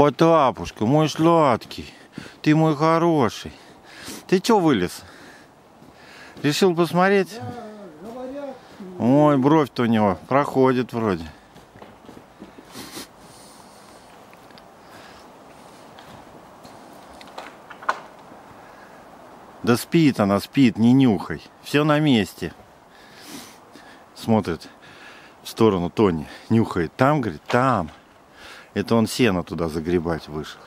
Потапушка, мой сладкий, ты мой хороший. Ты чё вылез? Решил посмотреть? Ой, бровь-то у него проходит вроде. Да спит она, спит, не нюхай. Все на месте. Смотрит в сторону Тони, нюхает. Там, говорит, там. Это он сено туда загребать вышел.